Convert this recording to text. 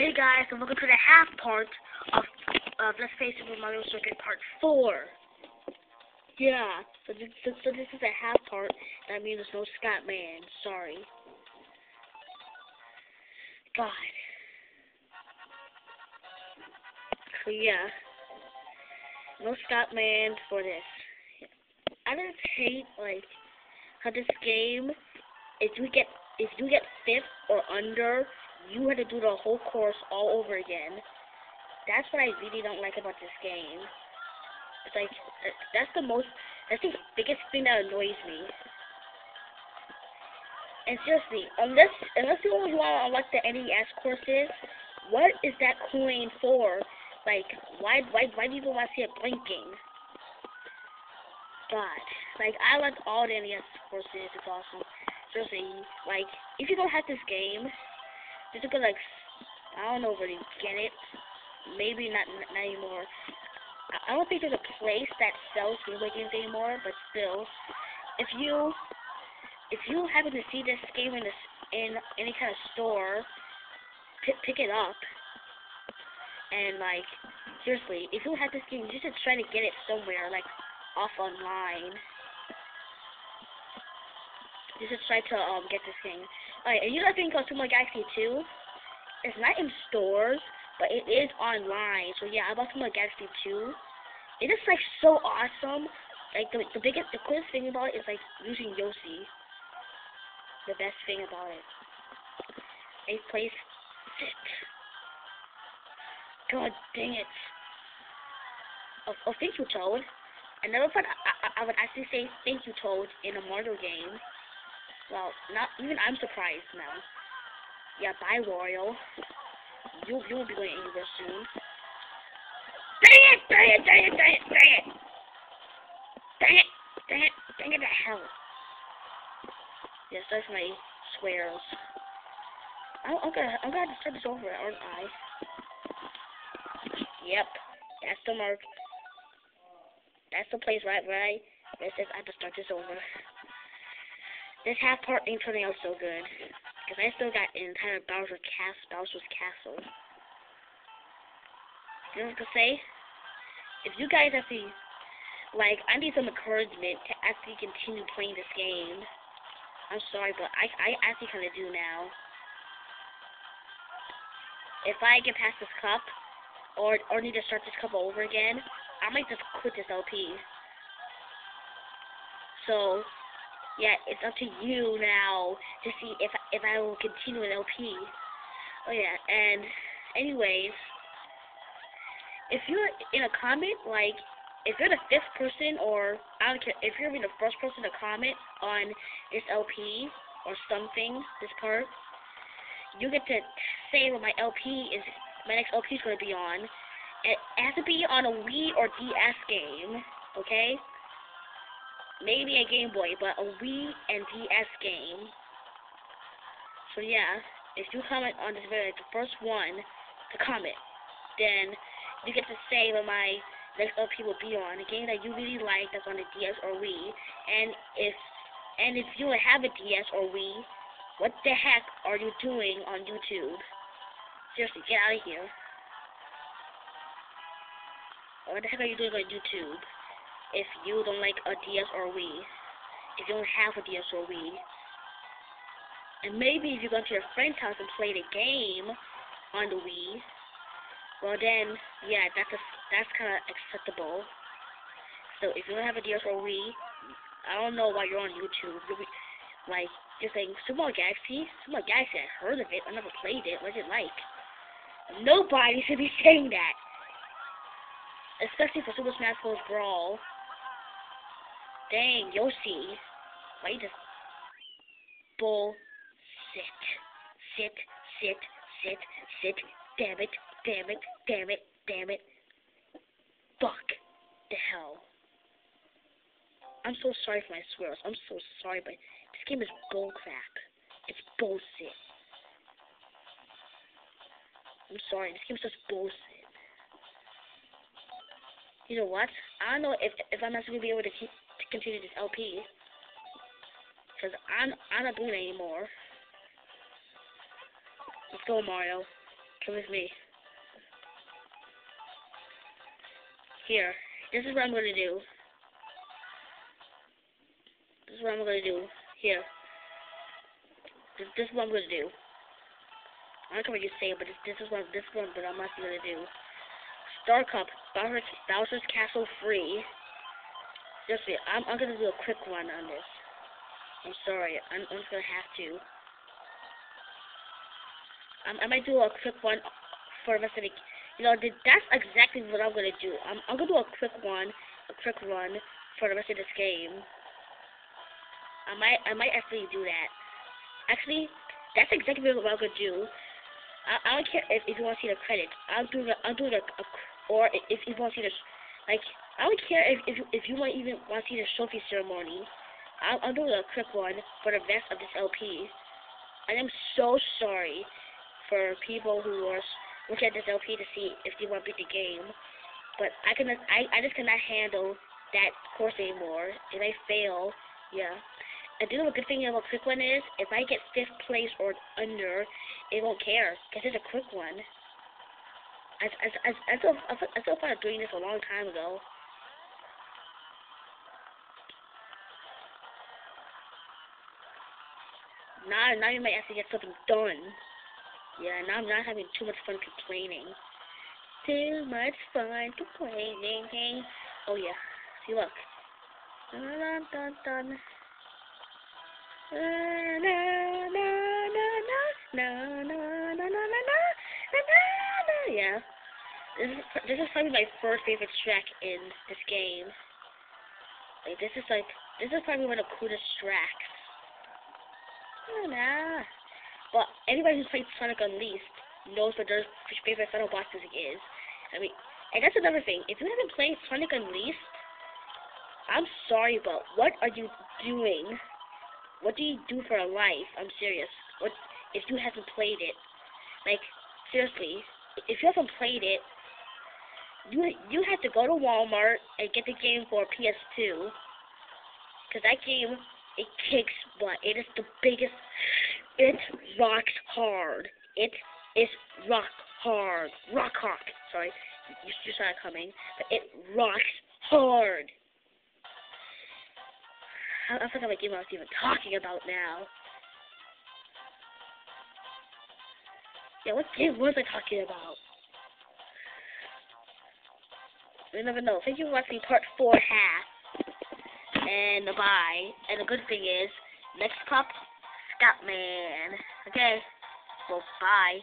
Hey guys, and welcome to the half part of of Let's Play Super Mario Circuit Part 4. Yeah, so this, so, this is a half part. That means there's no Scatman. Sorry. God. So yeah, no Scatman for this. I just hate like how this game, if you get if you get fifth or under, you had to do the whole course all over again. That's what I really don't like about this game. It's like that's the most that's the biggest thing that annoys me. And seriously, unless unless you only want to unlock the NES courses, what is that coin for? Like, why why why do you want to see it blinking? God, like I like all the NES courses. It's awesome. Seriously, like if you don't have this game, just to like I don't know where you get it. Maybe not not anymore. I don't think there's a place that sells Game games anymore, but still, if you if you happen to see this game in this in any kind of store, pick pick it up. And like seriously, if you have this game, you should try to get it somewhere, like off online. You try to um get this game. Alright, are you guys think of Super Galaxy 2? It's not in stores, but it is online. So yeah, I bought Super Galaxy 2. It is like so awesome. Like the the biggest, the coolest thing about it is like using Yoshi. The best thing about it. Eighth place. Sit. God dang it. Oh, oh, thank you, Toad. I never thought I, I, I would actually say thank you, Toad, in a Mario game. Well, not even I'm surprised now. Yeah, bye, Wario. You you won't be going anywhere soon. Dang it! Dang it! Dang it! Dang it! Dang it! Dang it! Dang it! Dang it! The hell! Yes, that's my swears. I'm, oh, I'm gonna I'm gonna start this over, aren't I? Yep, that's the mark. That's the place right where I where it says I have to start this over. This half part ain't turning out so good. Because I still got an entire Bowser cast, Bowser's Castle. You know what to say? If you guys actually, like, I need some encouragement to actually continue playing this game. I'm sorry, but I, I actually kind of do now. If I get past this cup, or, or need to start this cup over again, I might just quit this LP. So, yeah, it's up to you now to see if if I will continue an LP. Oh yeah, and anyways, if you're in a comment, like if you're the fifth person or I don't care if you're the first person to comment on this LP or something, this part, you get to say what my LP is my next LP is gonna be on. It has to be on a Wii or DS game, okay? Maybe a Game Boy, but a Wii and DS game. So yeah, if you comment on this video, the first one to comment, then you get to say what my next LP will be on, a game that you really like that's on the DS or Wii. And if and if you have a DS or Wii, what the heck are you doing on YouTube? Seriously, get out of here. What the heck are you doing on YouTube? If you don't like a DS or Wii, if you don't have a DS or Wii, and maybe if you go to your friend's house and play the game on the Wii, well then, yeah, that's a, that's kind of acceptable. So if you don't have a DS or Wii, I don't know why you're on YouTube. You'll be, like, just saying, Super Galaxy? Super Galaxy, I heard of it, I never played it, what's it like? Nobody should be saying that. Especially for Super Smash Bros. Brawl. Dang, Yoshi. Why you just bull sit. Sit, sit, sit, sit. Damn it, damn it, damn it, damn it. Fuck the hell. I'm so sorry for my swears. I'm so sorry, but this game is bullcrap. It's bullshit. I'm sorry, this game's just bullshit. You know what? I don't know if if I'm not gonna be able to keep continue this LP. Because I'm, I'm not doing it anymore. Let's go, Mario. Come with me. Here. This is what I'm gonna do. This is what I'm gonna do. Here. This, this is what I'm gonna do. I don't know what you say, but this, this is what this one, but I'm actually gonna do. Star Cup, Bowser's, Bowser's Castle free. Just I'm I'm gonna do a quick one on this. I'm sorry, I'm, I'm just gonna have to. Um, I might do a quick one for the rest of the. You know, that's exactly what I'm gonna do. I'm I'm gonna do a quick one, a quick run for the rest of this game. I might I might actually do that. Actually, that's exactly what I'm gonna do. I, I don't care if, if you want to see the credit. I'll do the I'll do the a, or if you want to see the like I don't care if if you, if you want even want to see the trophy ceremony. I'll, I'll do a quick one for the rest of this LP. I am so sorry for people who are looking at this LP to see if they want to beat the game, but I can I I just cannot handle that course anymore. If I fail, yeah. And do know the good thing about quick one is, if I get fifth place or under, it won't care, because it's a quick one. I, I, I, I, still, I, I still thought of doing this a long time ago. Now, now you might actually get something done. Yeah, now I'm not having too much fun complaining. Too much fun complaining. Oh yeah, see look. Dun dun dun dun. Yeah. This is this is probably my first favorite track in this game. Like this is like this is probably one of the coolest tracks. Nah. But anybody who's played Sonic Unleashed knows what their favorite final boss music is. I mean, and that's another thing. If you haven't played Sonic Unleashed, I'm sorry, but what are you doing? What do you do for a life? I'm serious. What if you haven't played it? Like seriously, if you haven't played it, you you have to go to Walmart and get the game for PS2. Cause that game it kicks butt. It is the biggest. It rocks hard. It is rock hard. Rock hard. Sorry, you, saw it coming, but it rocks hard. I, I forgot what game I was even talking about now. Yeah, what game was I talking about? We never know. Thank you for watching part four half. And bye. And the good thing is, next cup, Scatman. Okay. Well, bye.